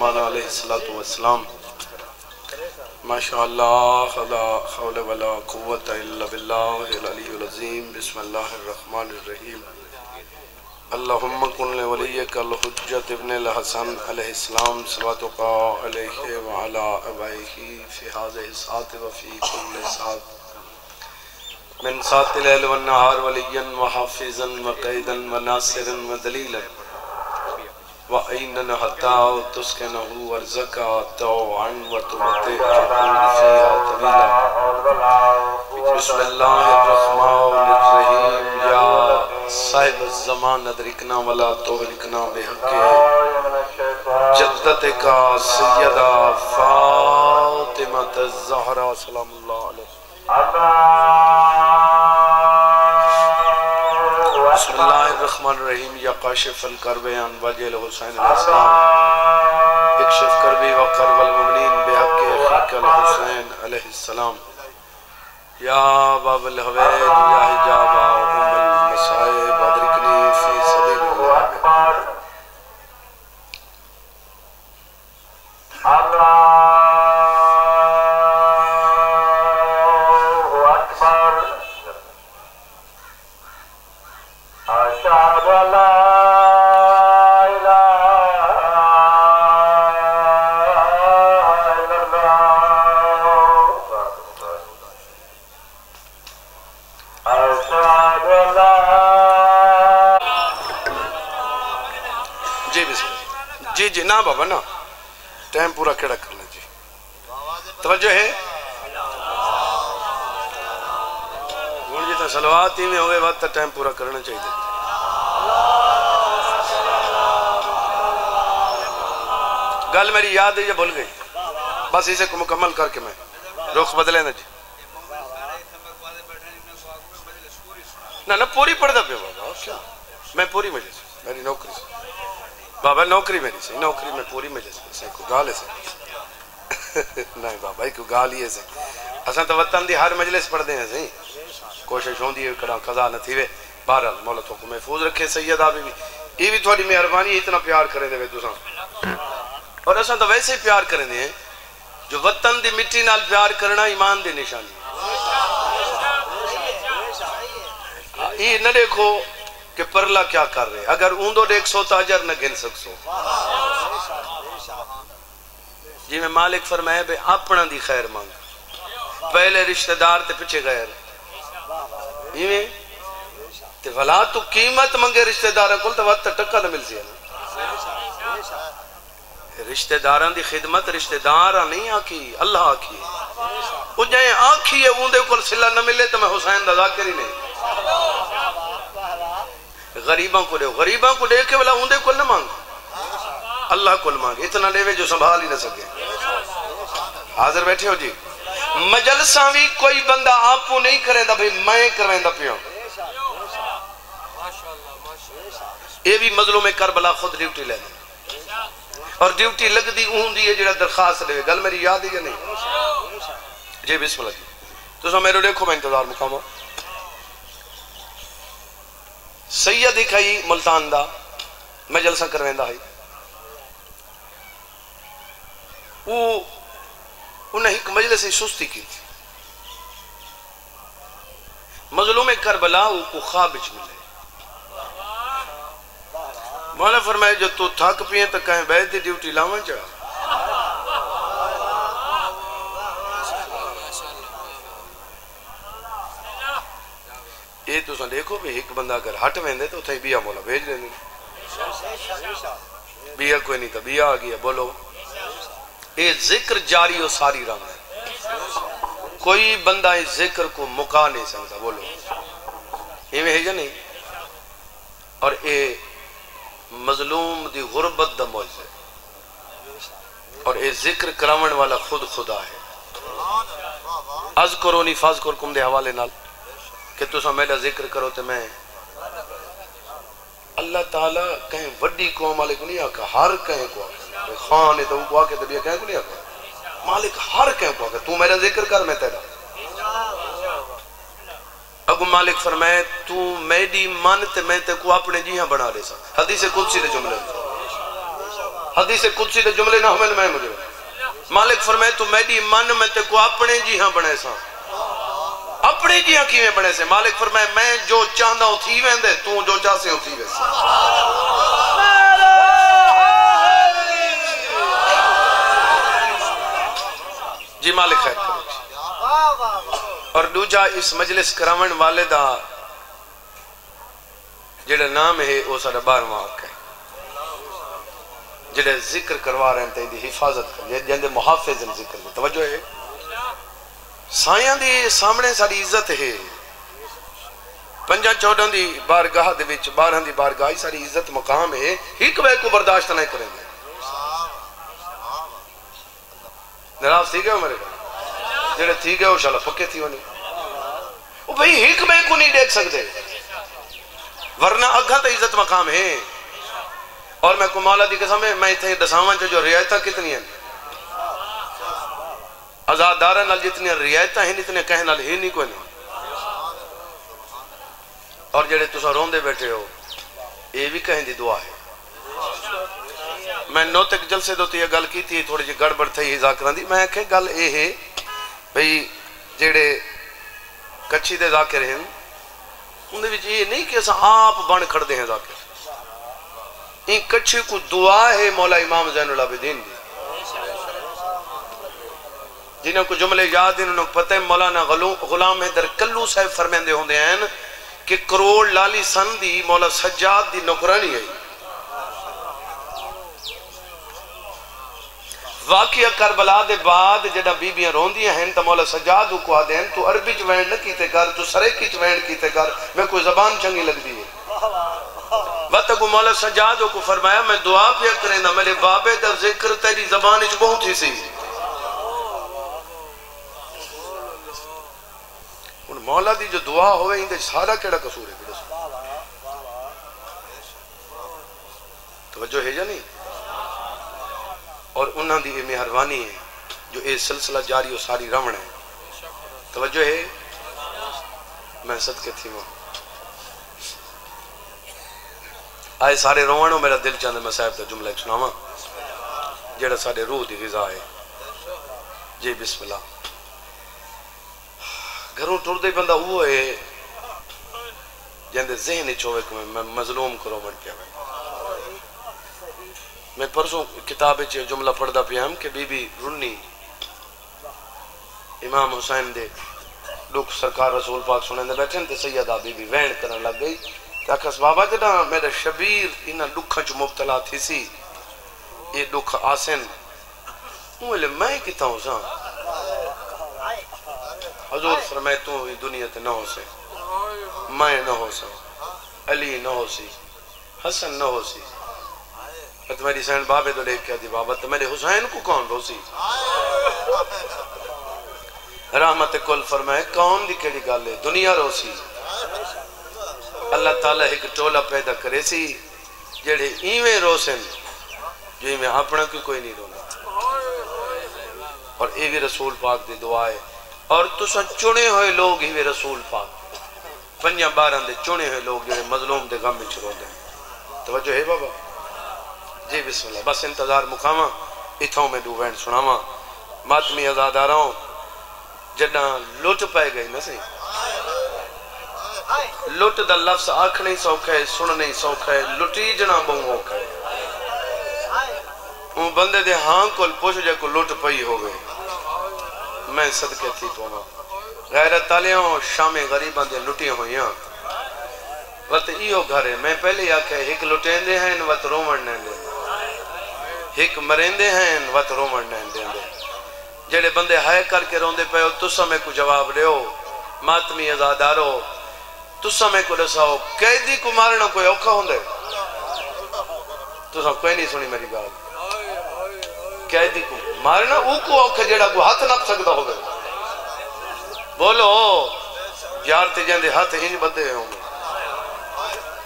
الرحمن علیہ السلام ماشاءاللہ لا حول ولا قوت الا باللہ العلی العظیم، بسم اللہ الرحمن الرحیم۔ اللہم کن لولیک الحجت ابن الحسن علیہ السلام صلاتقا علیہ وعلا ابائیہ فی حاضر سات وفی کل سات من سات لیل والنہار ولیا وحافظا وقیدا وناصرا ودلیلا وعینا حتی تسکنہو ورزکا توعا وتمتعہ فیہا طویلا بسم اللہ الرحمن الرحیم یا صاحب الزمان ادرکنا ولا تہلکنا بحق جدت کا سیدہ فاطمہ الزہرہ سلام اللہ علیہ۔ بسم اللہ الرحمن الرحیم، یا قاشف القرب عن وجہ الحسین علیہ السلام اکشف کربی و قرب المؤمنین بحق اخیق الحسین علیہ السلام. یا باب الحوید، یا حجاب ام المسائب ادرکنی فی سبیل اللہ. جی جی نا، ٹائم پورا کھڑا کرنا جی۔ توجہ ہے؟ ہوں جی تو سلوات ہی میں ہوئے وقت ٹائم پورا کرنا چاہیے۔ گل میری یاد ہے یہ بھول گئی؟ بس اسے کو مکمل کر کے میں رخ بدلے نا جی۔ نہ پوری پڑھتا پہ بابا میں پوری مجلس، میری نوکری۔ سے بابا نوکری میری سے نوکری میں پوری مجلس سے کو گال سے نہیں بابا کو گال ہی سے اساں تو وطن دی ہر مجلس پڑھ دے ہیں سی کوشش ہوندی ہے کڑا قضا نہ تھیوے بہرحال مولا تو کو محفوظ رکھے سید آپ بھی یہ بھی تھوڑی مہربانی اتنا پیار کرے دے تساں اور اساں تو ویسے ہی پیار کریں دے ہیں جو وطن دی مٹی نال پیار کرنا ایمان دی نشانی ہے یہ نہ دیکھو کہ پرلا کیا کر رہے اگر اوندو دیکھ سو تو اجر نہ گن سک سو جی میں مالک فرمائے بے اپنا دی خیر مانگ۔ پہلے رشتہ دار تے پچھے غیر۔ یہ میں۔ تے ولا تو قیمت منگے رشتہ دار کل تو وقت ٹکا نہ مل سی رشتہ داران دی خدمت رشتہ دارہ نہیں آکی اللہ آکی ہے وہ جائیں آکھی ہے، اوندے کل سلہ نہ ملے تو میں حسین دا ذاکر ہی نہیں۔ غریباں کو دے غریباں کو دے کے بلا اوندے کل نہ مانگ۔ اللہ کل مانگ، اتنا لے جو سنبھال ہی نہ سکے۔ حاضر بیٹھے ہو جی؟ مجلساں بھی کوئی بندہ آپ کو نہیں کریں دا بھئی میں کرویں دا پیوں۔ یہ بھی مظلوم کربلا خود ڈیوٹی لے دیں اور ڈیوٹی لگ دی اون دی ہے جڑا درخواست دے۔ گل میری یاد ہے یا نہیں؟ جی بسم اللہ جی۔ تو سو میرے دیکھو، میں انتظار مقام ہوں سید ایک ہے ملتان دا، میں جلسہ کرویں دا ہے وہ انہیں ایک مجلس سستی کی تھی۔ مظلوم کربلا وہ کو خواب اچ ملے۔ مولا فرمائے، جو تو تھک پیئے تو کہیں بیت دی ڈیوٹی لاؤں چاہا یہ تو سن دیکھو بھی ایک بندہ اگر ہٹ ویندے تو تھے بیا مولا بھیج لیں بیا کوئی نہیں تھا بیا آگیا بولو یہ ذکر جاری ہو ساری رنگ ہے کوئی بندہ اس ذکر کو مکا نہیں سکتا بولو یہ میں ہے یا نہیں اور یہ مظلوم دی غربت دا موجز ہے اور اے ذکر کراون والا خود خدا ہے از کرونی فاز کرکم دے حوالے نال کہ تو ہاں میرا ذکر کرو تے میں اللہ تعالیٰ کہیں وڈی قوم مالک نہیں آکا ہر کہیں کو آکا خان ہے تو وہ کو آکے تو بیا کہیں کو نہیں آکا مالک ہر کہیں کو آکا تو میرا ذکر کر میں تیرا۔ اگو مالک فرمائے، تو میری من تے میں تے کو اپنے جیہاں بنا لے سا۔ حدیث قدسی دے جملے۔ حدیث قدسی دے جملے نہ ہوئے میں مجھے۔ مالک فرمائے، تو میڈی من میں تے کو اپنے جی ہاں بنے سا۔ اپنے جی ہاں بنے سے؟ مالک فرمائے، میں جو چاہندا ہوں تھی ویندے، تو جو چاہ سے ہوں تھی ویسے جی مالک خیر۔ کرو جی اور دوجا، اس مجلس کراون والے دا جڑا نام ہے، وہ سارا بارواں آکھ ہے۔ جڑے ذکر کروا رہے ہیں تے دی حفاظت کر جندے محافظ ذکر توجہ ہے۔ سایاں دی سامنے ساری عزت ہے پنجا چودہ دی بارگاہ دے وچ بارہاں دی بارگاہ ساری عزت مقام ہے ایک وے کو برداشت نہیں کریں گے نراز تھی گئے ہو میرے کا جڑے تھی گئے ہو شالا پکے تھی ہونی وہ بھئی ایک وے کو نہیں دیکھ سکتے ورنہ اگھا تا عزت مقام ہے اور میں کو مولا دی قسم ہے میں اتنے دساواں جو جو رعایتہ کتنی ہیں آزادارہ نال جتنی رعایتہ ہیں اتنے کہنے نال ہی نہیں کوئی نہیں اور جڑے تسا روندے بیٹھے ہو یہ بھی کہیں دی دعا ہے میں نو تک جلسے دو یہ گل کی تھی تھوڑی جی گڑبڑ تھی ذاکران دی میں کہ گل اے ہے بھئی جڑے کچھی دے ذاکر ہیں ان دے وچ یہ نہیں کہ اسا آپ بن کھڑ دے ہیں ذاکر این کچھی کو دعا ہے مولا امام زین العابدین دی جنہوں کو جملے یاد ہیں، انہوں پتہ ہے مولانا غلام حیدر کلو صاحب فرمیندے ہوندے ہیں کہ کروڑ لالی سن دی مولا سجاد دی نوکرانی ہے۔ واقعہ کربلا دے بعد جڑا بیبیاں روندیاں ہیں تو مولا سجاد کو آدے ہیں، تو عربی چ نہ کیتے کر، تو سریکی چ وینڈ کیتے کر، میں کوئی زبان چنگی لگ دی ہے۔ وقت کو مولا سجاد کو فرمایا، میں دعا پیا کریں دا میرے بابے دا ذکر تیری زبان اچ بہت ہی سی۔ مولا دی جو دعا ہوئے، اندے سارا کیڑا قصور ہے، بڑا توجہ ہے یا نہیں؟ اور انہاں دی یہ مہربانی ہے، جو اے سلسلہ جاری و ساری رمن ہے۔ توجہ ہے؟ میں صدقے تھی ماں آئے سارے روانو میرا دل چاندے میں صاحب دا جملہ ایک سناواں جڑا سارے روح دی غذا ہے۔ جی بسم اللہ۔ گھروں ٹر دے بندہ وہ ہے جندے ذہن چوے کہ میں مظلوم کرو بن پیا میں میں پرسوں کتاب چ جملہ پڑھدا پیا ہم کہ بی بی رنی، امام حسین دے لوگ سرکار رسول پاک سنیں دے بیٹھے تے سیدہ بی بی وین کرن لگ گئی۔ تے آکھس بابا جڑا میرا شبیر انہاں دکھاں چ مبتلا تھی سی، یہ دکھ آسن۔ اولے میں کتا ہوں سا حضور فرمائے تو ہی دنیا تے نہ ہو سے۔ میں نہ ہو سا۔ علی نہ ہو سی۔ حسن نہ ہو سی۔ تو میری سین بابے تو دیکھ کیا دی بابا تو میرے حسین کو کون رو سی؟ رحمت کل فرمائے، کون دی کیڑی گالے دنیا رو سی۔ اللہ تعالیٰ ایک ٹولہ پیدا کرے سی، جڑے ایویں رو سن جو ایویں اپنا کی کوئی نہیں رونا اور اے بھی رسول پاک دی دعا ہے اور تسا چنے ہوئے لوگ ہی رسول پاک۔ پنجا باران دے چنے ہوئے لوگ جڑے مظلوم دے غم وچ رو دے توجہ ہے بابا۔ جی بسم اللہ۔ بس انتظار مقامہ اتھوں میں دو وینڈ سناواں۔ ماتمی آزاد آ رہا ہوں جڈا لٹ پائے گئی نا سی۔ لٹ دا لفظ آنکھ نہیں سوکھا ہے سن نہیں سوکھا ہے، لٹی جنا بہوں اوکھا ہے وہ بندے دے ہاں کل پوچھ جائے کو لٹ پئی ہو گئے میں صدقے تھی تو ہوں غیرت تالیاں شام غریباں دے لٹیاں ہوئیاں۔ وقت ایو گھر ہے۔ میں پہلے ہی آکھے ایک لٹین دے ہیں، وقت رومن نہیں دے۔ ایک مرین دے ہیں، وقت رومن نہیں دے۔ دے جڑے بندے ہائے کر کے روندے پہ ہو تسا میں کو جواب دے ماتمی ازادارو تسا میں کو رساؤ قیدی کو مارنا کوئی اوکھا ہوندے تسا کوئی نہیں سنی میری گال۔ قیدی کو مارنا او کو اوکھا جڑا کو ہاتھ نپ سکتا ہوگا بولو یار تے جاندے ہاتھ ہنج بندے ہوں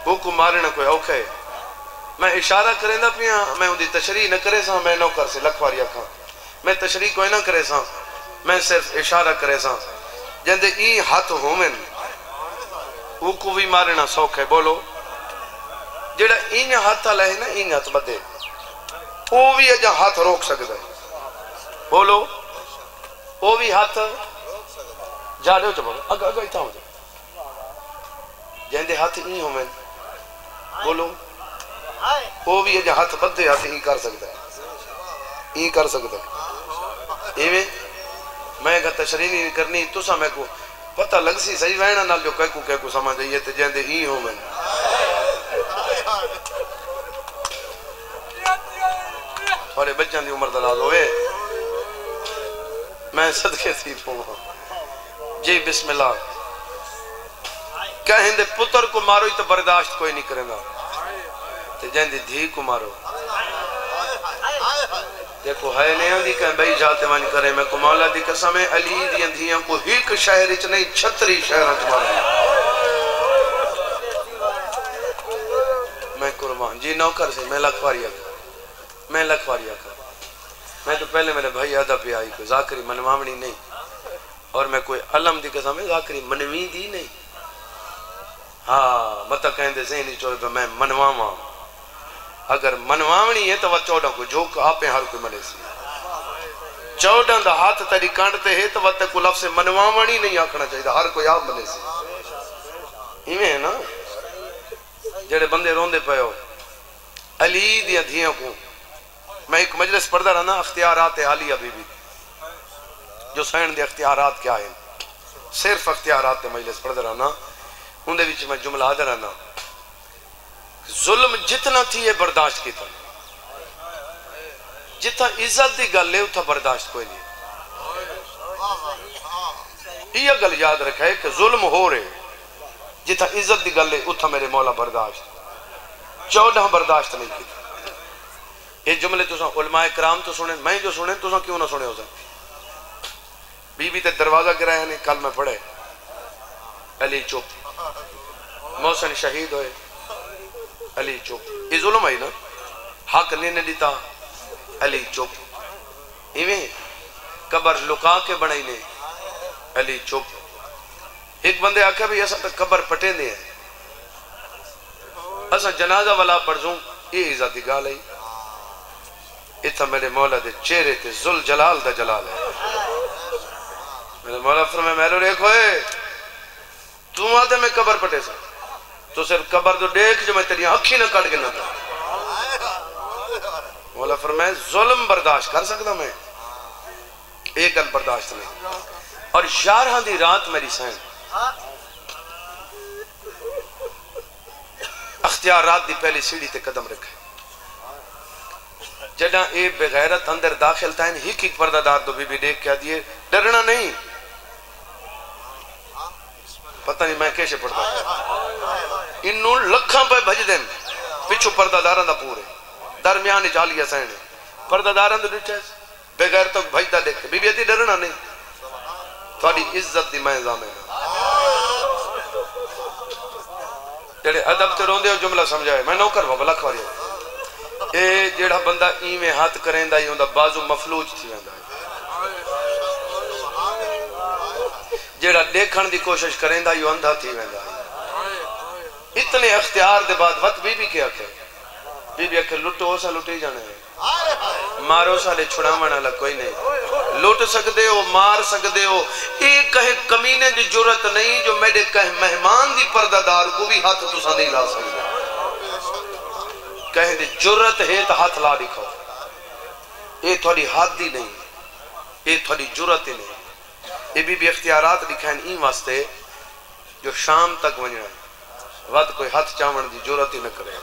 او کو مارنا کوئی اوکھا ہے میں اشارہ کریں دا پیا میں ان دی تشریح نہ کرے سا میں نوکر سے لکھواری اکھاں میں تشریح کوئی نہ کرے سا میں صرف اشارہ کرے سا جندے این ہاتھ ہومن او کو بھی مارنا سوکھ ہے بولو جڑا این ہاتھ لے نا این ہاتھ بدے وہ بھی اجا ہاتھ روک سکتا ہے۔ بولو۔ وہ بھی ہاتھ جا رہے ہو چلو اگا اگا اتنا ہو جائے۔ جہندے ہاتھ نہیں ہو میں۔ بولو۔ وہ بھی اجا ہاتھ بدے ہاتھ ہی کر سکتا۔ ہے ہی کر سکتا۔ ہے ایویں میں کہا تشریح نہیں کرنی تو سا میں کو پتہ لگ سی، صحیح وینا نال جو کہہ کو کہہ کو سمجھ آئیے تے ہی ہو میں اور بچان دی عمر دلال ہوئے۔ میں صدقے تھی پہوں جی بسم اللہ۔ کہیں دے پتر کو مارو تو برداشت کوئی نہیں کریں گا۔ تے جہن دی دھی کو مارو۔ دیکھو ہے نہیں ہوندی کہیں بھئی جاتے وانی کرے۔ میں کو مولا دی قسم ہے، علی دی اندھیاں کو ہیک شہر اچ نہیں، چھتری شہر اچ مارو۔ میں قربان۔ جی نوکر سے، میں لکھواری آکھا۔ میں لکھواری آکھا۔ میں تو پہلے میرے بھائی آدھا پہ آئی، کوئی ذاکری منوامنی نہیں۔ اور میں کوئی علم دی قسم ہے ذاکری منوی دی نہیں۔ ہاں مطلب کہیں دے ذہنی چوئے پہ میں منواما اگر منوامنی ہے تو وہ چوڑا کو جو آپ ہر کوئی ملے سی۔ چوڑا دا ہاتھ تری کانٹتے ہے تو وہ کو لفظ منوامنی نہیں آکھنا چاہیے ہر کوئی آپ ملے سی۔ ایویں ہے نا؟ جڑے بندے روندے پے ہو، علی دیا دھیاں کو میں ایک مجلس پڑھتا رہنا اختیارات عالیہ بی بی۔ جو سین دے اختیارات کیا ہیں۔ صرف اختیارات دے مجلس پڑھتا رہنا ان دے وچ میں جملہ آدھا رہنا ظلم جتنا تھی یہ برداشت کیتا جتنا عزت دی گل ہے، اتنا برداشت کوئی نہیں۔ یہ گل یاد رکھے کہ ظلم ہو رہے جتنا عزت دی گل ہے، اتنا میرے مولا برداشت۔ چودہ برداشت نہیں کی یہ جملے تو علماء کرام تو سنے میں جو سنے تو کیوں نہ سنے ہو سکتے بی بی تے دروازہ گرایا نہیں، کل میں پڑھے۔ علی چپ محسن شہید ہوئے۔ علی چپ یہ ظلم آئی نا؟ حق نہیں دیتا علی چپ ایویں قبر لکا کے بنائی نے۔ علی چپ ایک بندے آکھا بھی ایسا تک قبر پٹے دے ہیں۔ ایسا جنازہ والا پڑھوں یہ عزتی گال ہے۔ اتھا میرے مولا دے چہرے تے زل جلال دا جلال ہے۔ میرے مولا فرمائے میرے دیکھو ہے تو آتے میں قبر پٹے سا۔ تو صرف قبر تو دیکھ جو میں تیری اکھی نہ کٹ کے نہ تھا مولا فرمائے ظلم برداشت کر سکتا میں۔ ایک گل برداشت نہیں۔ اور شارہاں دی رات میری سین اختیارات دی پہلی سیڑھی تے قدم رکھے۔ جڑا اے بغیرت اندر داخل تھا ان ہی پردہ دار دو بی بی دیکھ کیا دیئے ڈرنا نہیں۔ پتہ نہیں میں کیسے پڑھتا انہوں لکھاں پہ بھج دیں پچھو پردہ داران دا پورے۔ درمیانی چالی سین پردہ داران دا ڈچے بغیر تک بھجدہ دیکھ بی بی ایتی ڈرنا نہیں۔ تھوڑی عزت دی میں زامے جڑے ادب تے روندے ہو، جملہ سمجھائے۔ میں نوکر بابا لکھواری ہوں اے جیڑا بندہ ایویں ہاتھ کریں دا ہی بازو مفلوج تھی ویندا جیڑا دیکھن دی کوشش کریں دا ہی اندھا تھی ویندا اتنے اختیار دے بعد وقت بی بی کیا کہ بی بی اکھر لٹو سا لٹی جانے ہیں۔ مارو سا لے چھڑا مانا لگ کوئی نہیں۔ لوٹ سکتے ہو، مار سکتے ہو۔ ایک کہے کمینے دی جرت نہیں جو میرے کہے مہمان دی پردہ دار کو بھی ہاتھ تو سا نہیں لا سکتے کہیں دے جرت ہے تو ہاتھ لا دکھو یہ تھوڑی ہاتھ دی نہیں یہ تھوڑی جرت ہی نہیں۔ یہ بھی بھی اختیارات دکھائیں این واسطے جو شام تک ونجنا ہے وقت کوئی ہاتھ چاون دی جرت ہی نہ کرے۔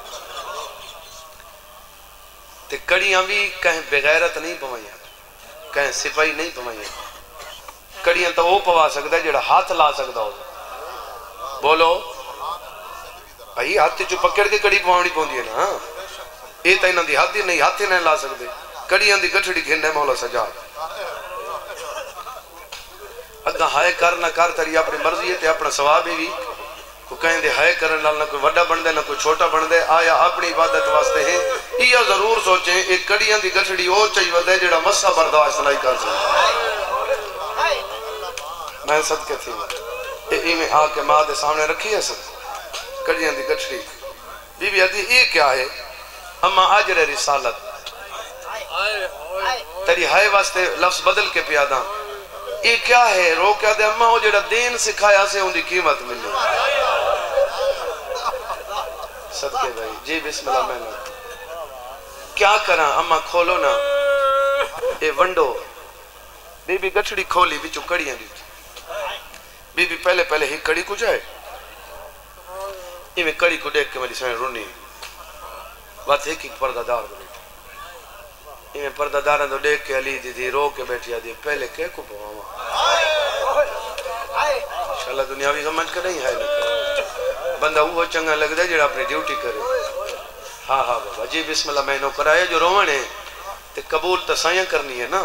تے کڑیاں بھی کہیں بغیرت نہیں پوائیاں، کہیں سپاہی نہیں پوائیاں۔ کڑیاں تو وہ پوا سکتا ہے جڑا ہاتھ لا سکتا ہو۔ بولو، بھائی ہاتھ چو پکڑ کے کڑی پوانی پوندی ہے نا۔ یہ تو انہوں دی ہاتھ ہی نہیں ہاتھ ہی نہیں لا سکتے کڑیاں دی گٹھڑی گھنڈے مولا سجا اگا ہائے کر نہ کر تری اپنی مرضی ہے تے اپنا ثواب ہی کو کہیں دے ہائے کرن نال نہ کوئی وڈا بن دے نہ کوئی چھوٹا بن دے آیا اپنی عبادت واسطے ہیں یہ ضرور سوچیں ایک کڑیاں دی گٹھڑی او چاہیے ودے جڑا مسا برداشت نہیں کر سکتا میں صدقے تھی یہ ایویں آ کے ماں دے سامنے رکھی ہے سب کڑیاں دی گٹھڑی بی بی آدھی یہ کیا ہے اما اجر رسالت. تیری ہائے واسطے لفظ بدل کے پیادا یہ کیا ہے؟ رو کیا دے؟ اممہ ہو جڑا دین سکھایا سے ان دی قیمت ملی. صدقے بھائی. جی بسم اللہ، میں کیا کرا اممہ کھولو نا. اے ونڈو. بی بی گٹھڑی کھولی بھی کڑیاں دی. بی بی پہلے پہلے ہی کڑی کو جائے یہ میں کڑی کو دیکھ کے میری سوئن رونی. ہے بات ایک ایک پردہ دار بنے یہ میں پردہ دارن تو دیکھ کے علی دی دی رو کے بیٹھی آدھی پہلے کہہ کو پہواما انشاءاللہ دنیاوی سمجھ کر نہیں ہے لکھا بندہ وہ چنگا لگ دے جڑا اپنی ڈیوٹی کرے۔ ہاں ہاں بابا جی بسم اللہ، میں نو کرایا، جو رونے تے قبول تا سائیاں کرنی ہے نا۔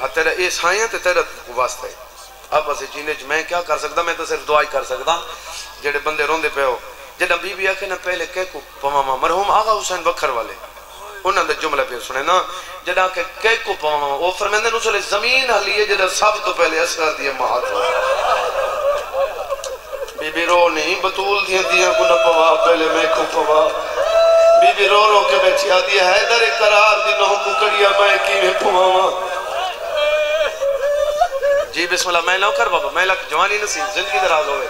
ہاں تیرا اے سائیاں تے تیرا واسطہ ہے۔ آپ اسے جینے چ میں کیا کر سکتا؟ میں تو صرف دعائی کر سکتا۔ جڑے بندے روندے پہ ہو جڑا بی بی آکھے نا پہلے کہہ کو پواما مرحوم آغا حسین بکھر والے۔ انہوں نے جملہ پہ سنے نا جڑا کہ کہہ کو پواما وہ فرمیندے نو سلے زمین حلیے جڑا سب تو پہلے اسرار دیئے مہات بی بی رو نہیں بطول دیا دیا کو، نہ پوا پہلے میں کو پوا بی بی رو رو کے بیٹھی آدھی ہے در قرار دی نو کو کڑیا میں کی میں پوا جی بسم اللہ، میں نو کر بابا، میں لکھ جوانی نصیب زندگی دراز ہوئے۔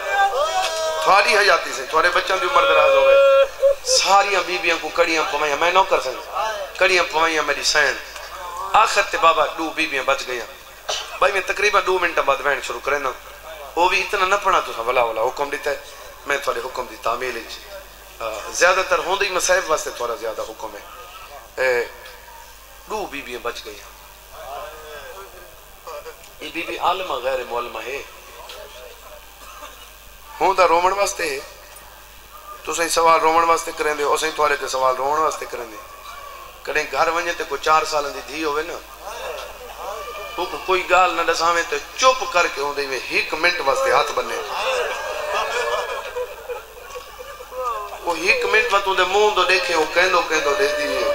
تھواری حیاتی سے تھوارے بچوں دی عمر دراز ہوئے ساریاں بیبیاں کو کڑیاں پوائیاں، میں نو کر سکتا۔ کڑیاں پوائیاں میری سین۔ آخر تے بابا دو بیبیاں بچ گئیاں۔ بھائی میں تقریباً دو منٹ بعد وین شروع کرے نا وہ بھی اتنا نہ پڑھا تو ولا ولا حکم دیتا ہے۔ میں تھوڑے حکم دی تعمیل زیادہ تر ہوں دی مسائب واسطے تھوڑا زیادہ حکم ہے۔ دو بیبیاں بچ گئیاں۔ یہ بی بی عالمہ غیر معلمہ ہے۔ ہوں دا رومن واسطے ہے تو سہی سوال رومن واسطے کریں دے اور سہی توارے تے سوال رومن واسطے کریں دے۔ کڑیں گھر ونجے تے کوئی چار سالن دی دھی ہوئے نا تو کوئی گال نہ ڈساویں تے چپ کر کے ہوں میں ہیک منٹ واسطے ہاتھ بننے۔ وہ ہیک منٹ واسطے ہوں دے مون دو دیکھیں وہ کہندو کہندو دے دیئے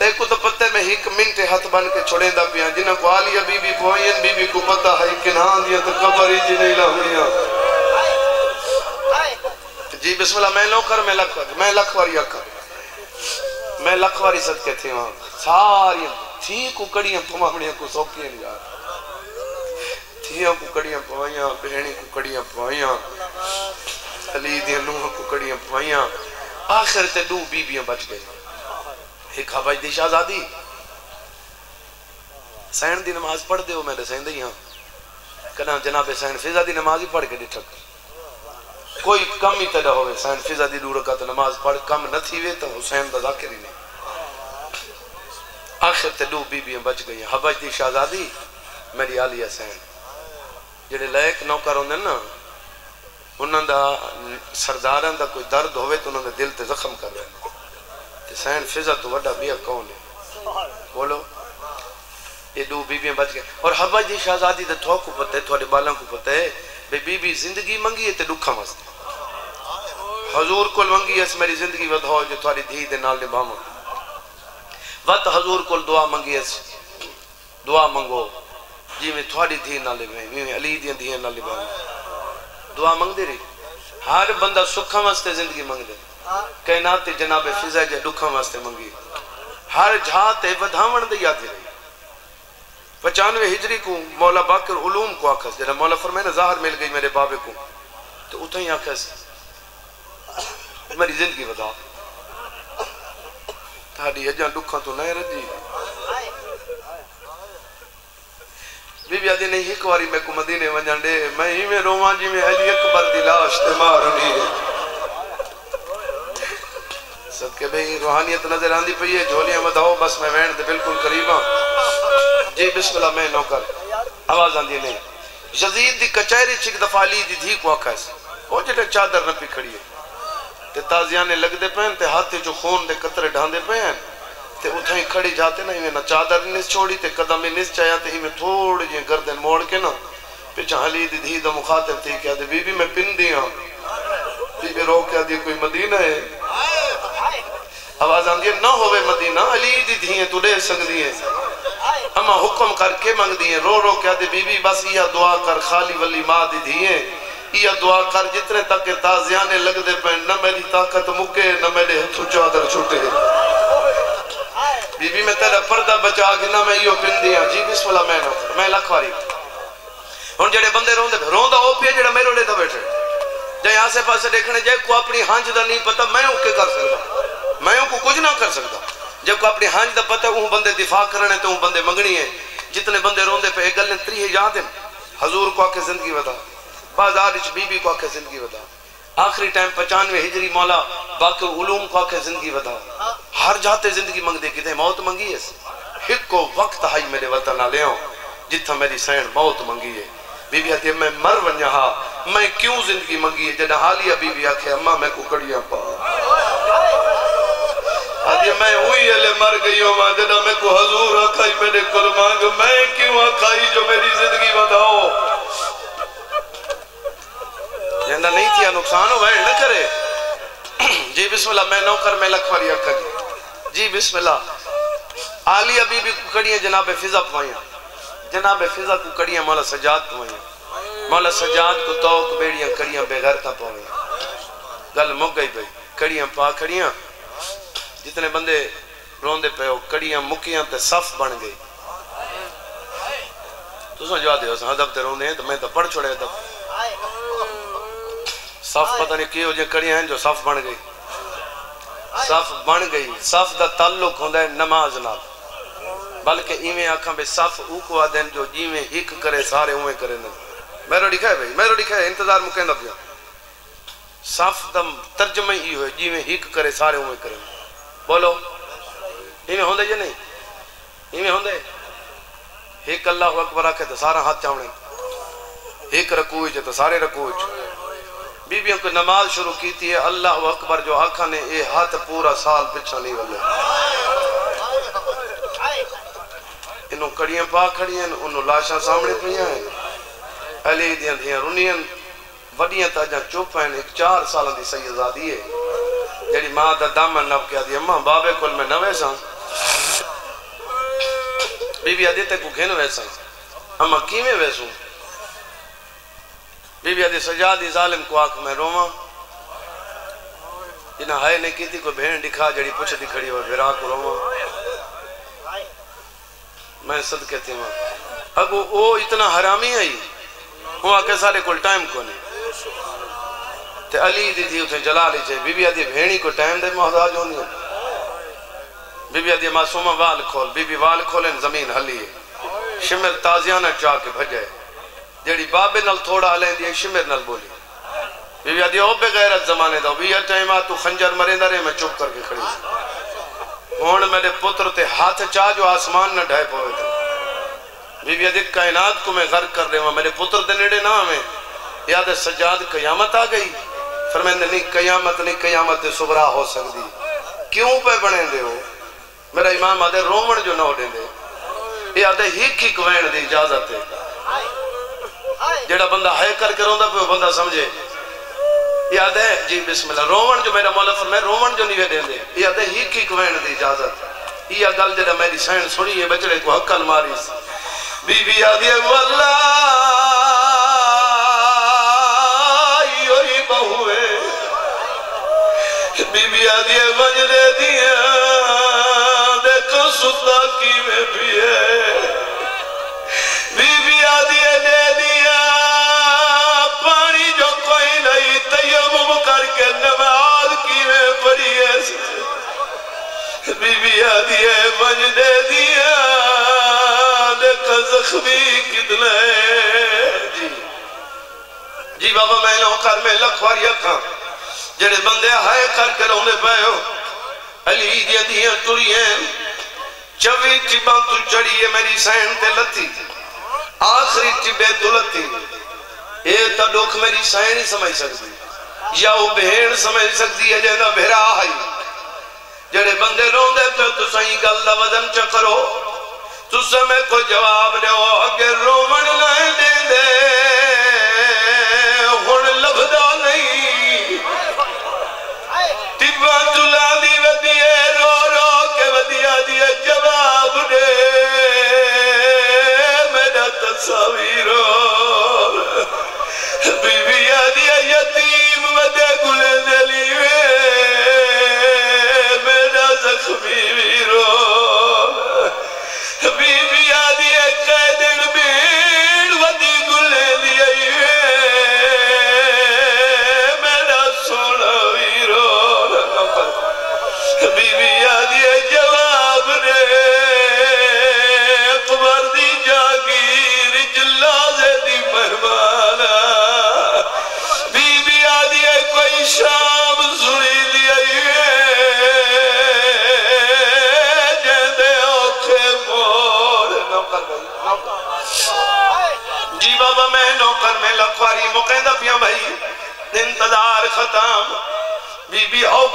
تے کو تو پتہ میں ایک منٹ ہاتھ بن کے چھوڑیں دا پیاں جنہاں کو آلیا بی بی پوائین بی بی کو پتہ ہے کہ نہ دیا تو قبر ہی جی نہیں لہوڑیاں جی بسم اللہ، میں لو کر میں لکھ واری میں لکھ واری اکر میں لکھ واری صدقے تھے وہاں۔ ساری تھی کو کڑیاں پمامڑیاں کو سوکیاں یار۔ تھیاں کو کڑیاں پوائیاں بہنی کو کڑیاں پوائیاں علی دیاں نوہ کو کڑیاں پوائیاں آخر تے دو بی بیاں بچ گئے۔ ایک حباج دی شہزادی۔ سین دی نماز پڑھ دے ہو میں نے سین دی ہاں۔ کنا جناب سین فضا دی نماز ہی پڑھ کے ڈٹھک۔ کوئی کم ہی تیرا ہوئے سین فضا دی دور رکھا تو نماز پڑھ کم نہ تھی وے تو حسین دا ذاکر ہی نہیں۔ آخر تے دو بی بی بچ گئی ہیں حباج دی شہزادی، میری آلیہ سین جڑے لائق نوکر ہوندے نا، انہاں دا سرداران دا کوئی درد ہوئے تو انہاں دا دل تے زخم کر رہے ہیں۔ سین فضا تو وڈا بیا کون ہے بولو یہ دو بی بیاں بچ گئے اور حبا جی شہزادی دے تھو کو پتہ ہے تھوڑے بالاں کو پتہ ہے بے بی بی زندگی منگی ہے تے دکھا مستے حضور کل منگی ہے میری زندگی ودھاؤ جو تھوڑی دھی دے نال نبھاما وقت حضور کل دعا منگی ہے دعا منگو جی میں تھوڑی دھی نال نبھائی میں علی دیاں دھی نال نبھائی دعا منگ دے رہی ہر بندہ سکھا مستے زندگی منگ دے کائنات جناب فضا جے دکھاں واسطے منگی۔ ہر جھاتے ودھاون دی یاد رہی۔ پچانوے ہجری کو مولا باکر علوم کو آکھس جنہا مولا فرمائے نا ظاہر مل گئی میرے بابے کو۔ تو اتنا ہی آکھس، میری زندگی ودا۔ تھاڑی اجاں دکھاں تو نئے رجی۔ بی بی آدھی نہیں، ایک واری میں کو مدینے ونجان دے میں ہی میں رومان جی میں علی اکبر دی لاش تے مارنی۔ ہے صدقے بھئی روحانیت نظر آندی پئی ہے، جھولیاں مدھاؤ بس میں وین دے بالکل قریباں جی بسم اللہ، میں نوکر۔ آواز آندی نہیں۔ یزید دی کچہری چک دفعہ لی دی دھی کو آکھا ہے۔ وہ جٹے چادر نہ پی کھڑی ہے۔ تے تازیانے لگ دے پہن تے ہاتھے جو خون دے قطرے ڈھان دے پہن تے اتھا ہی کھڑی جاتے نا ہمیں نہ چادر نس چھوڑی، تے قدم نس چاہیا تے ہمیں تھوڑی جی گردن موڑ کے نا پیچھا حلی دی دھی دا مخاطب تھی کیا دے بی بی میں پن دیا ہاں۔ بی بی رو کیا دی کوئی مدینہ ہے۔ آواز آن دیا نہ ہوئے مدینہ، علی دی دھیئے تو لے سک دیئے اما حکم کر کے منگ دیئے رو رو کیا دے بی بی بس یہ دعا کر، خالی ولی ماں دی دھیئے یہ دعا کر، جتنے تک کہ تازیانے لگ دے پہن نہ میری طاقت مکے، نہ میرے ہتھو چادر چھوٹے۔ بی بی میں تیرا پردہ بچا کے نہ میں یہ پن دیا۔ جی بسم اللہ، میں نہ میں لکھواری۔ ہن جڑے بندے روندے روندا او پیا جڑا میرے لے تا بیٹھے۔ جے آسے پاسے دیکھنے، جائے کو اپنی ہانج دا نہیں پتہ میں او کر سکتا میں ان کو کچھ نہ کر سکتا۔ جب کو اپنی ہانج دا پتہ وہ بندے دفاع کرنے تو وہ بندے منگنی ہیں۔ جتنے بندے روندے پہ ایک گلیں تری ہے یاد ہیں حضور کو آکے زندگی بتا بازار اچھ بی بی کو آکے زندگی بتا آخری ٹائم پچانوے ہجری مولا باقی علوم کو آکے زندگی بتا ہر جاتے زندگی منگ دے کتے موت منگی ہے؟ ہک کو وقت ہائی میرے وطن نہ لے جتھا میری سین موت منگی ہے۔ بی بی آتی ہے میں مر ونیا ہا میں کیوں زندگی منگی ہے؟ جنہ حالیہ بی بی آکھے اممہ میں کو کڑیاں پا۔ آدھی میں ہوئی علی مر گئی ہوں ماں جنہ میں کو حضور آکھائی میرے کل مانگ، میں کیوں آکھائی؟ جو میری زندگی بتاؤ۔ جندہ نہیں تھیا نقصان ہو بھائی نہ کرے۔ جی بسم اللہ، میں نوکر، میں لکھواری اکھا جی جی بسم اللہ۔ آلی ابھی بھی کڑیاں، جناب فضا پوائیاں۔ جناب فضا کو کڑیاں، مولا سجاد پوائیاں۔ مولا سجاد کو توک بیڑیاں، کڑیاں بے گھر تا پوائیاں۔ گل مک گئی بھئی کڑیاں پا کڑیاں جتنے بندے روندے پہ ہو، کڑیاں مکیاں تے صف بن گئی تو سن جوا دیو سن ادب تے روندے ہیں تو میں تو پڑھ چھوڑے ادب۔ صف پتہ نہیں کیوں جے کڑیاں ہیں جو صف بن گئی۔ صف بن گئی، صف دا تعلق ہوندہ ہے نماز نال۔ بلکہ ایویں آکھاں بے صف اوکوا دین جو جیویں ہک کرے، سارے اویں کرے نہ میرو لکھا ہے بھائی میرو لکھا ہے، انتظار مکیندا پیا صف دا ترجمہ ہی ہوئے، جیویں ہک کرے، سارے اویں کرے۔ بولو ایویں ہوندے یا نہیں ایویں ہوندے ایک اللہ اکبر آکھے تو سارا ہاتھ چاونے ایک رکوع چ تو سارے رکوع چ بیبیوں کو نماز شروع کی تھی ہے اللہ اکبر جو آقا نے اے ہاتھ پورا سال پچھا نہیں والے انہوں کڑیاں پا کھڑیاں انہوں لاشاں سامنے پہیاں ہیں علی دیاں دیاں رنیاں وڈیاں تاجاں چوپ ہیں ایک چار سالہ دی سیدادی ہے جیڑی ماں دا دامن نب کیا دی اممہ بابے کل میں نوے ساں۔ بی بی آدھے تے کو گھن ویسا اممہ کیمیں ویسوں؟ بی بی آدھے سجادی ظالم کو آنکھ میں روما جنہ ہائے نے کی تھی کوئی بہن دکھا جڑی پچھ دکھڑی ہوئے بھرا کو روما میں صدقے تھی ماں اگو او اتنا حرامی ہے وہ آکے سارے کل ٹائم کو نہیں تے علی دی تھی اتنے جلا لی چھے بی بی آدھی بھینی کو ٹائم دے محتاج ہونی ہے۔ بی بی آدھی معصومہ وال کھول بی بی وال کھولیں زمین حلی ہے۔ شمر تازیانہ چاہ کے بھجے۔ جیڑی بابے نل تھوڑا ہلیں دی شمر نل بولی۔ بی بی آدھی، او بے غیرت زمانے دا بی ٹائم تو خنجر مرے دارے میں چپ کر کے کھڑی ہون میرے پتر تے ہاتھ چاہ جو آسمان نہ ڈھائے پوئے تھے بی بی آدھی، کائنات کو میں غرق کر رہے ہوں۔ میرے پتر دے نیڑے نہ ہمیں یاد سجاد قیامت آ گئی۔ فرمیندے نہیں، قیامت نہیں، قیامت صبرا ہو سکتی۔ کیوں پہ بنے دے ہو؟ میرا امام آدھے رومن جو نہ ہو دے یہ آدھے ہک ہک وین دی اجازت ہے جیڑا بندہ ہے کر کے روندہ پہ بندہ سمجھے۔ یاد ہے جی بسم اللہ۔ رومن جو میرا مولا فرمائے رومن جو نہیں دیں دے۔ یاد ہے ہی کی کوین دی اجازت۔ یہ گل جڑا میری سین سنی ہے بچڑے کو حقل ماری۔ بی بی یاد واللہ۔ بی بی یاد ہے وجرے دیا دیکھو ستا کی میں بھی ہے بی بی یاد ہے لے دیا پانی جو کوئی نہیں، تیمم کر کے نماز کی میں پڑی ہے بی بی آدھی ہے مجدے دیا دیکھا زخمی کتنا ہے جی۔ جی بابا، میں لوں کر میں لکھواری اکھاں جڑے بندے ہائے کر کے رونے پائے ہو، علی دیا دیا ٹوری ہیں چوی چباں تو چڑی ہے میری سین تے لتی، آخری چبے تو لتی۔ اے تا دکھ میری سائن نہیں سمجھ سکتی یا وہ بہن سمجھ سکتی ہے جہاں بہرا آئی۔ جڑے بندے رو دے تو تو سائیں گل دا وزن چکرو تو سمیں کو جواب دے ہو اگر رومن لائن دے دے۔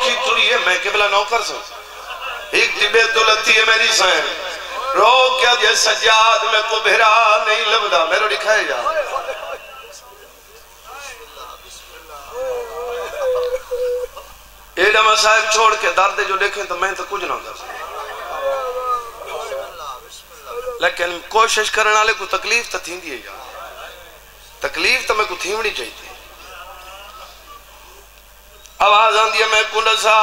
بی اوکھی تری ہے، میں قبلہ نوکر سن ایک ٹبے تو لتی ہے میری سائن رو کیا دیا سجاد میں کو بھرا نہیں لبدا؟ میرے دکھائے جا ایڈا مسائب چھوڑ کے درد جو دیکھیں تو میں تو کچھ نہ کر سکتا۔ لیکن کوشش کرنے والے کو تکلیف تو تھی دیئے جا تکلیف تو میں کو تھیونی چاہیے۔ آواز آن دیا میں کو نسا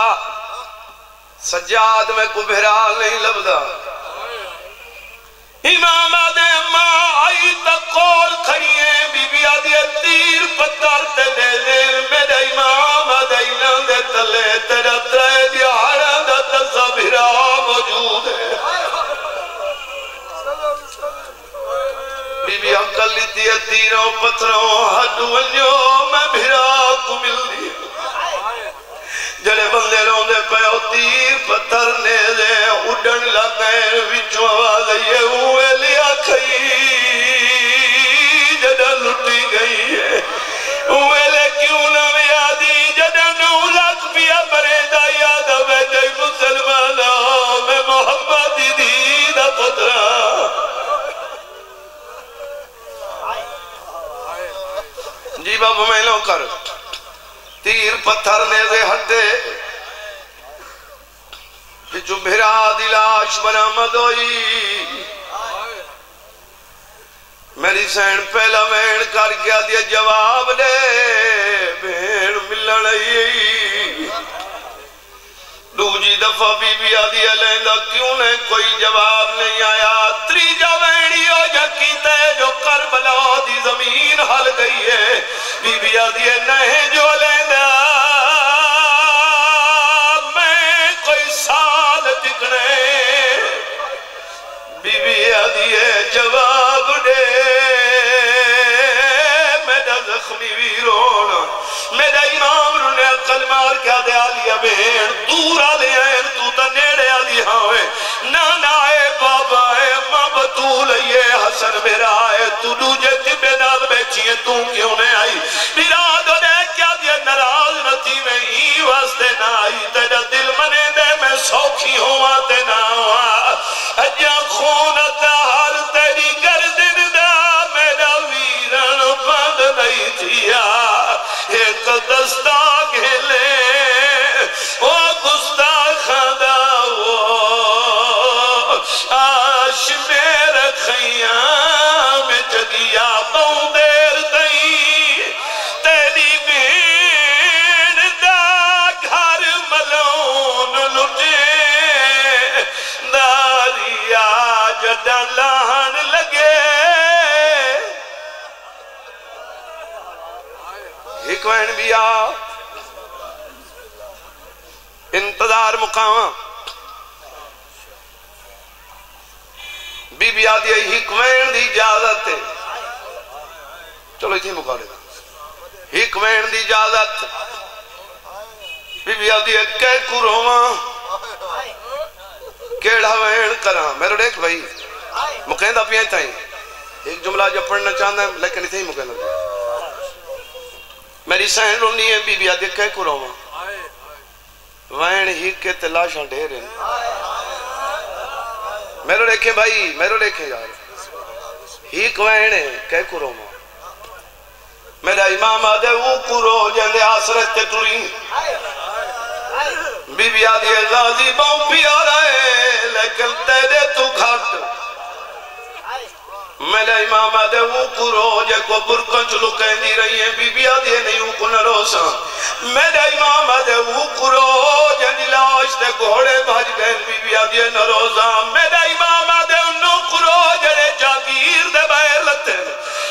سجاد میں کو بہرال نہیں لبدا؟ امام آدھے اماں آئی تکول کھڑیے بی بی آدھے تیر پتر تے لے لے، میرے امام آدھے ایلان دے تلے، تیرا ترے دیا حرم دا تصبرہ موجود ہے۔ بی بی انکل لیتی ہے، تیروں پتروں ہڈ ونجو میں بھرا کو مل دی جڑے بندے روندے پیو تیر پتر نے دے اڈن لگے، وچوں آواز یہ ہوئے لیا کھئی جڑا لٹی گئی ہے۔ ہوئے لے کیوں نہ یادی جڑا نو لاکھ پیا بریدہ یاد ہوئے جائے مسلمانہ میں محمد دی دا پترہ جی بابا، میں لو کر۔ تیر پتھر نیزے ہٹے جو میرا دلاش برامد ہوئی۔ میری سین پہلا وین کر گیا دیا جواب دے۔ بین ملن آئی۔ دوجی دفعہ بی بی آدھی لیندہ کیوں نے کوئی جواب نہیں آیا تریجا وینی ہو جکیتے جو کربلا دی زمین حل گئی ہے بی بی آدھی نہیں جو لیندہ میں کوئی سال دکھنے بی بی آدھی جواب دے میرا زخمی ویرون میرا امام رونے عقل مار کیا دیا لیا بین دور آلے ہیں تو تا نیڑے آلی ہوئے۔ نا نا انتظار مقام بی بی آدھی ایک وین دی اجازت ہے چلو اتنی مقابلے دا ایک دی اجازت۔ بی بی آدھی اکے کروما کیڑا وین کرا میرے دیکھ بھائی۔ مقیندہ پیئے تھا ایک جملہ جو پڑھنا چاہتا ہے، لیکن اتنی مقیندہ پیئے میری سہن رونی ہے بی بی آدھی اکے کروما وین ہی کے تلاشاں ڈھیرے میرے دیکھیں بھائی میرے دیکھیں یار۔ ہی کوین ہے، کہ کرو ماں۔ میرا امام آدھے، وہ کرو جندے آسرت تے ٹرین بی بی آدھے غازی باؤں پیا رہے لیکن تیرے تو گھٹ۔ میرا امام آدھے وہ کرو جے کو برکن چلو کہندی رہی ہیں بی بی آدھی نہیں ہوں کن روسا میرا امام آدھے وہ کرو جنی لاش تے گھوڑے بھاج گئے بی بی آدھی نروزا میرا امام آدھے انہوں کرو جنے جاگیر دے بیر لتے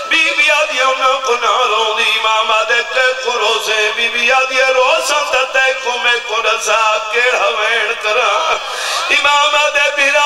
بی بی آدھی انہوں کنا رو امام آدھے کے کرو سے بی بی آدھی روسا تے کو میں کو رسا کیڑا کرا امام آدھے بھراج